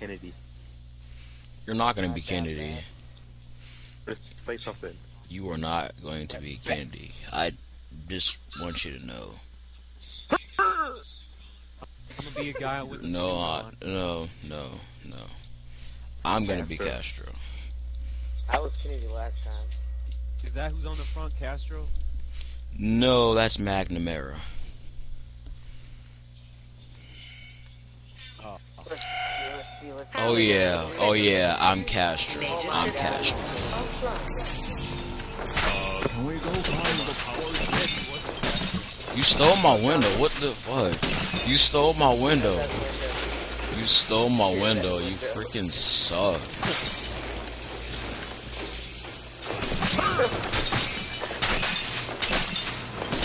Kennedy. You're not gonna be Kennedy. say something. You are not going to be Kennedy. I just want you to know. I'm gonna be a guy with No, I, no, no, no. I'm gonna be Castro. Castro. I was Kennedy last time. Is that who's on the front, Castro? No, that's McNamara. Oh, Let's, let's see, let's Oh yeah, oh yeah, I'm Castro. I'm Castro. You stole my window. What the fuck? You stole my window. You stole my window. You freaking suck.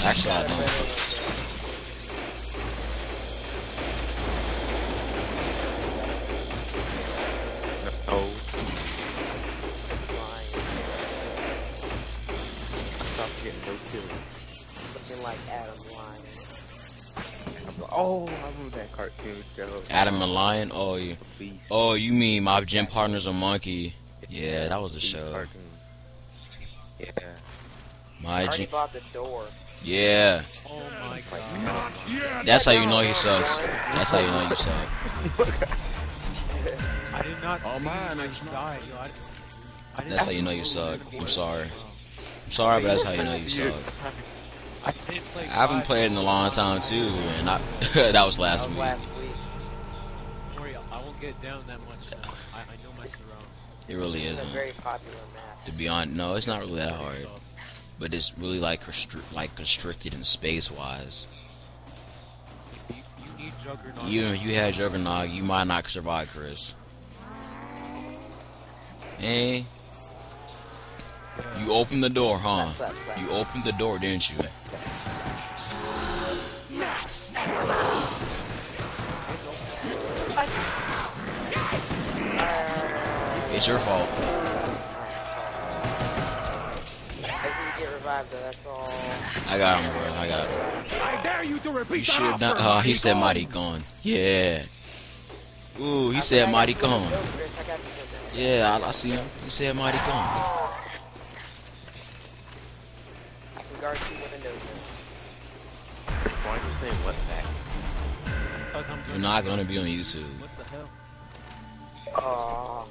Actually, I don't. Adam and Lion. Oh, you. Oh, you mean my gym partner's a monkey? Yeah, that was a show. Yeah. My gym. bought the door. Yeah, oh my god. That's how you know he sucks. That's how you know you suck. I did not. Oh, man, I it's not- died, yo. I, I didn't That's how you know you suck. I'm sorry. I'm sorry, but that's how you know you suck. I didn't play. I haven't five. played in a long time too, and I, that was last That was week. last week. Don't worry, I won't get down that much. Now. I, I know my surroundings. It really It's a isn't. very popular map. To be honest, no, it's not really that hard. But it's really like constri- like constricted in space wise. You, you need Juggernaut. You you had Juggernaut, you might not survive, Chris. Hey, you opened the door, huh? That's that flat. You opened the door, didn't you? It's your fault. I didn't get revived though, that's all. I got him, bro. I got him. I dare you to repeat You that should after not. me, Uh, he said Go. mighty gone. Yeah. Ooh, he said I mighty got you with gone. the dope, Chris, I got you with the- Yeah, I, I see him. He said mighty gone. I can guard you with a nose. Why are you saying what back? Because I'm You're not gonna be on YouTube. What the hell? Aww.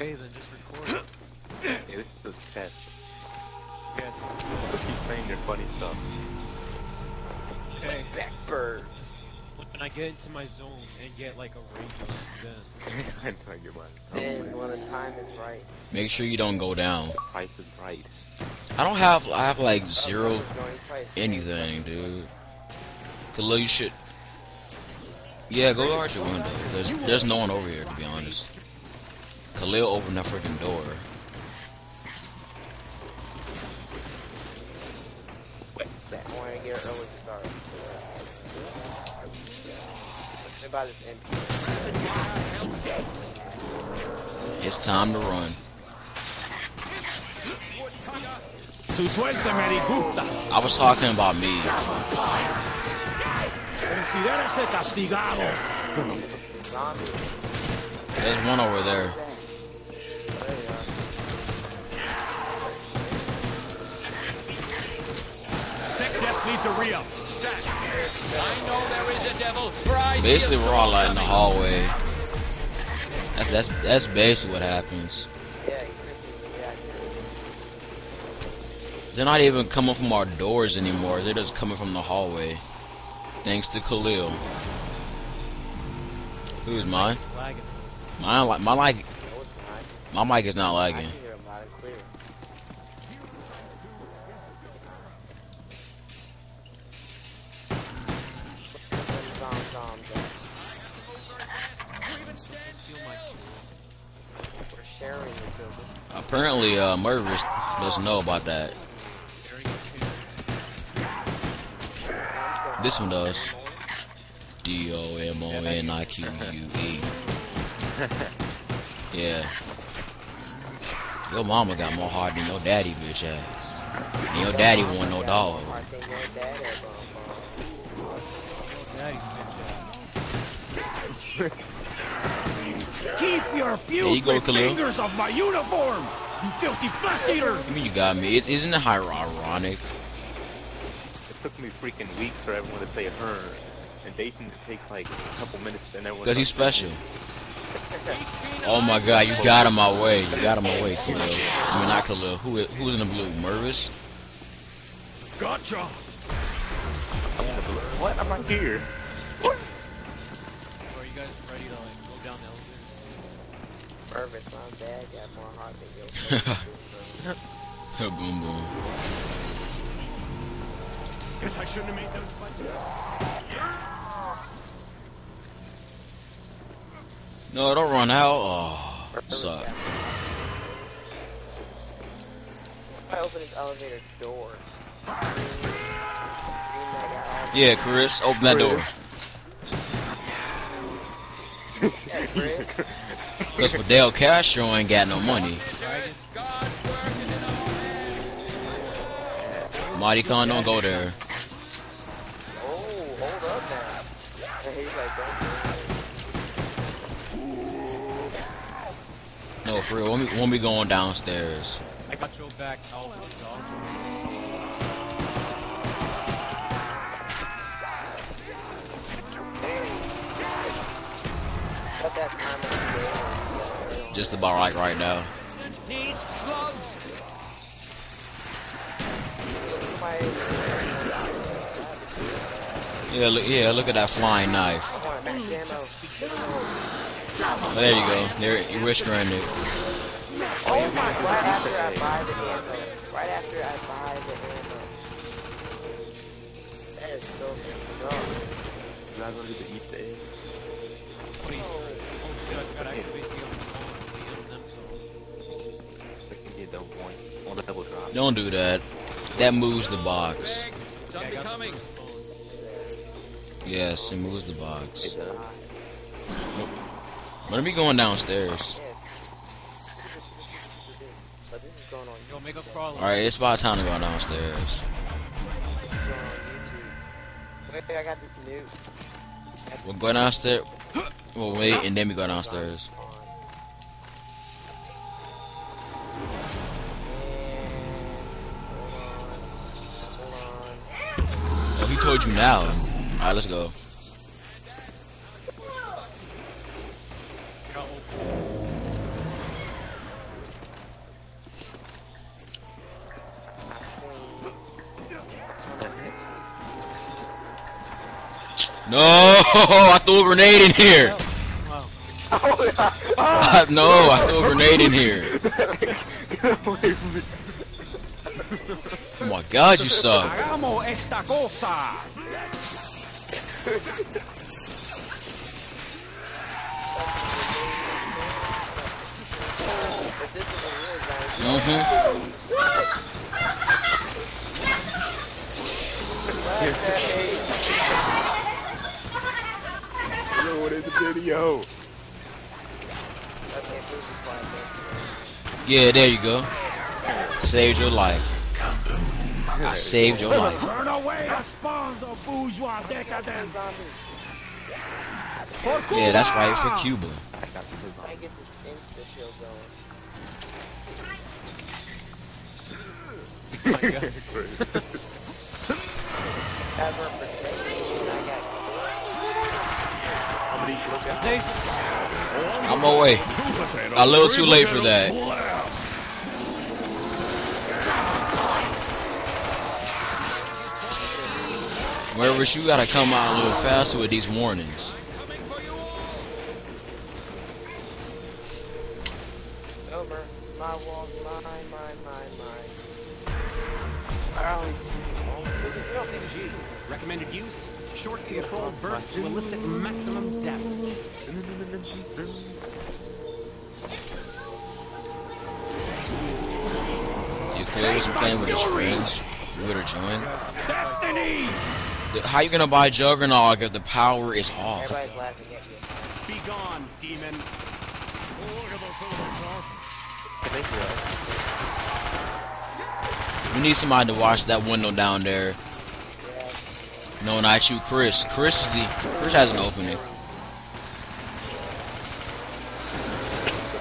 Okay, then just record it. Yeah, this is a test. Yes. Keep playing your funny stuff. Okay. Backbird. When I get into my zone and get like a range, on, then I know your mind. Then when the time is right. Make sure you don't go down. Price is right. I don't have. I have like zero anything, dude. Khalil, you should. Yeah, go guard your window. There's there's no one over here to be honest. Khalil opened that freaking door. I want to get an early start. What about this MP? It's time to run. Su suerte me disgusta. I was talking about me. Considérese castigado. There's one over there. There Basically, we're all out in the hallway. That's that's that's basically what happens. Yeah, you Christians, yeah. They're not even coming from our doors anymore. They're just coming from the hallway. Thanks to Khalil. Who's mine? lagging. Mine like my like No, it's not. my mic is not lagging. Zom, zom, zom. Feel my We're sharing each other. Apparently, uh, Mervis doesn't know about that. This one does. D O M O N I Q U E. Yeah. Your mama got more heart than your daddy, bitch ass. And your daddy want no dog. Ass. Keep your There you go, fingers off my uniform! You filthy flesh eater! I mean, you got me. It, isn't it hier- ironic? It took me freaking weeks for everyone to say her. And Dathan it takes like a couple minutes and everyone. Because he's special. Oh my god, you got him my way. You got him my way, Khalil. I mean, not Khalil. Who, who's in the blue? Mervis? Gotcha! What? I'm not here. Elevator? Perfect, my dad got more heart than you. boom, boom. Guess I shouldn't have made those budgets. No, don't run out. Oh, suck. I open this elevator door. Yeah, Chris, open that door. Yeah, Chris. Because Fidel Castro ain't got no money. Mighty Khan, don't go there. Oh, hold up now. And he's like, don't do it. No, for real. When we, when we going downstairs. I got your back, Alvin. dog. Cut that time on the Just about right right now. Yeah, look, yeah, look at that flying knife. Oh, there you go. There, you wish granted. Oh my, right after I buy the ammo. Right after I buy the ammo. That is so good. You guys want to do the Easter So I double point on the double drop. Don't do that. That moves the box. Yeah, I coming. Yes, it moves the box. It does. Let me going downstairs. But going on, Yo, make a crawl. Alright, it's about time to go downstairs. this is going on Wait, I got this new. We'll go downstairs. We'll wait and then we go downstairs. He told you now. Alright, let's go. No, I threw a grenade in here. Wow. no, I threw a grenade in here. Oh my god, you suck. Hagamos esta cosa! But this is a real guy. Mm-hmm. Yo, what is the video? I can't prove this podcast. Yeah, there you go. Saved your life. I saved your life. Burn away the spawns of bourgeois decadence! Yeah, that's right Cuba! for Cuba. I got the blue I get this insta shield going. Ever protection. I got How many you look at? I'm away. A little too late for that. Wherever you gotta come out a little faster with these warnings. Over. My walls, mine, mine, mine, mine. Oh, Recommended use? Short control burst to elicit maximum damage. Claire was playing with his friends. You would have joined. Destiny! The- How you gonna buy Juggernaut if the power is off? everybody's laughing at you. Be gone, demon. Thank you, guys. We need somebody to watch that window down there. No, not you, Chris. Chris is the Chris has an opening.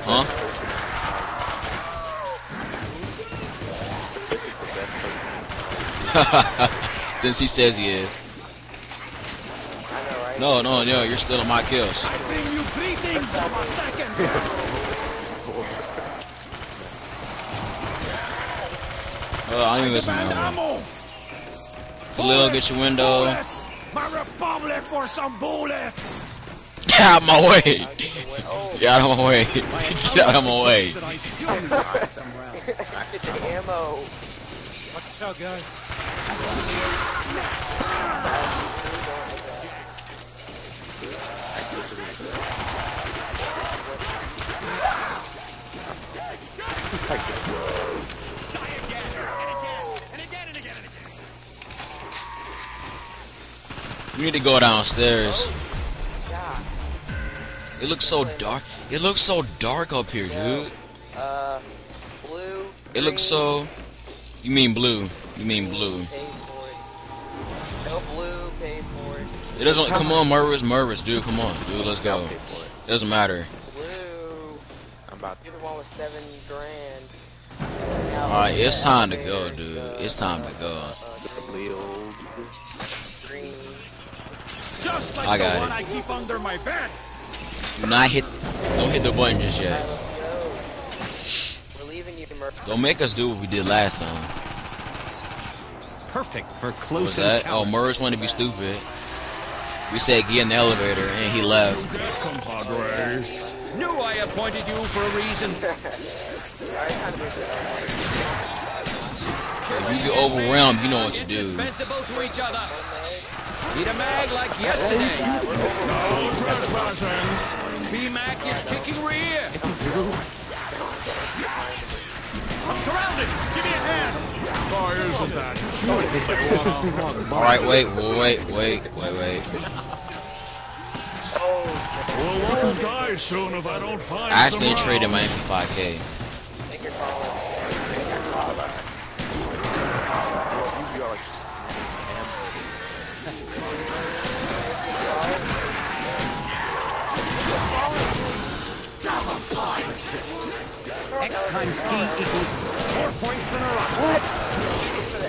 Huh? This is the best person. Since he says he is. I know, right? No, no, no, you're still on my kills. I bring you greetings of a second. Uh, I ain't listen to Demand him. ammo. Khalil, get your window. Bullets. My republic for some bullets. Get out of my way. Get out of my way. Get out of my way. Watch out, guys. You need to go downstairs. It looks so dark. It looks so dark up here, dude. Uh, blue. It looks so. You mean blue? You mean blue? It. No blue, pay for it. It doesn't. Come on, Mervis, Mervis, dude. Come on, dude. Let's go. I'll pay for it. Doesn't matter. Blue. I'm about You're the one with seven grand. All right, it's time to go, dude. It's time to go. to Leo. Green. Just like I got one it. I keep under my bed. Do not hit. Don't hit the button just yet. Let's go. We're leaving you, Murphy. Don't make us do what we did last time. Perfect for What close was that? Oh, Mervis wanted to be stupid. We said get in the elevator, and he left. compadre. Knew I appointed you for a reason. Alright, time to move it. If you get overwhelmed, you know what to do. Indispensable to each other. Eat a mag like yesterday. No trespassing. B-Mac is kicking rear. I'm surrounded. Give me a hand. Why isn't that true? All right, wait, wait, wait, wait, wait. Oh, we'll all die soon if I don't find I some traded my. MP5K. X times P equals more points than a rock.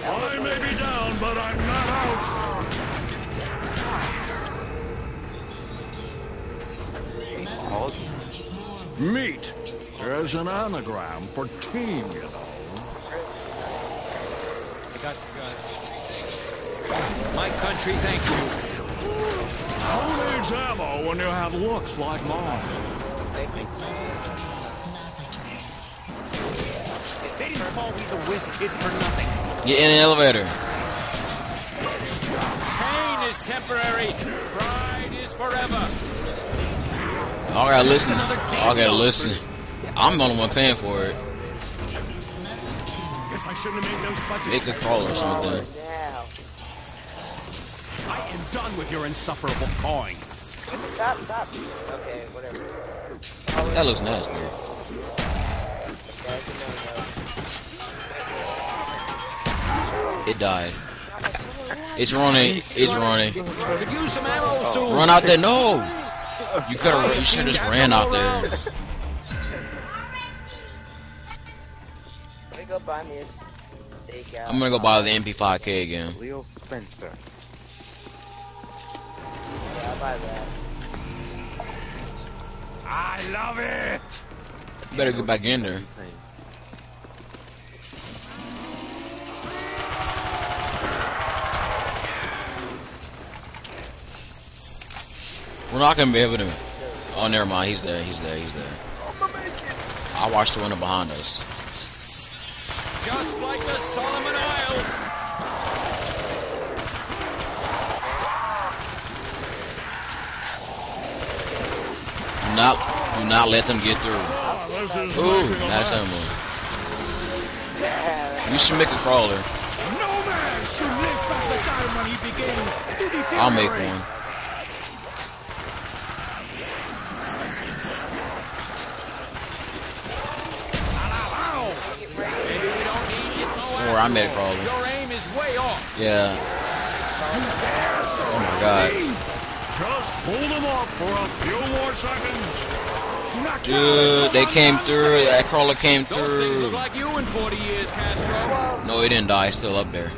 I may be down, but I'm not out. Meet. There's an anagram for team, you know. I got uh, you guys. My country thanks you. Who needs ammo when you have looks like mine? They didn't call me the whiz kid for nothing. Get in the elevator. Pain is temporary. Pride is forever. I gotta listen. I gotta listen. I'm the only one paying for it. Guess I shouldn't have made those budget. Make a call or something. I am done with your insufferable cawing. Stop, stop. Okay, whatever. That looks nasty. It died. It's running. It's running. Could use some ammo soon. Run out there. No. You could have. You should have just ran out there. Let me go buy me a steak out. I'm gonna go buy the MP5K again. Leo Spencer. Yeah, I'll buy that. I love it. You better get back in there. We're not gonna be able to. Oh, never mind. He's there. He's there. He's there. I watched the window behind us. Just like the Solomon Isles. Do not, do not let them get through. Ooh, making a that's mess. ammo. You should make a crawler. No man should live past the time when he begins to deteriorate. I'll make one. Maybe we don't need you no Or I made a crawler. Your aim is way off. Yeah. Oh my god. Just hold them off for a few more seconds. Dude, they came through. That crawler came through. look like you in 40 years, Castro. No, he didn't die. He's still up there.